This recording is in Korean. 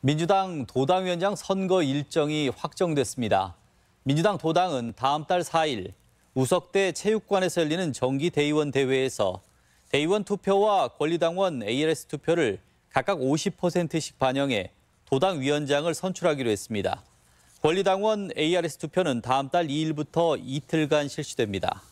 민주당 도당위원장 선거 일정이 확정됐습니다. 민주당 도당은 다음 달 4일 우석대 체육관에서 열리는 정기 대의원 대회에서 대의원 투표와 권리당원 ALS 투표를 각각 50%씩 반영해 도당 위원장을 선출하기로 했습니다. 권리당원 ARS 투표는 다음 달 2일부터 이틀간 실시됩니다.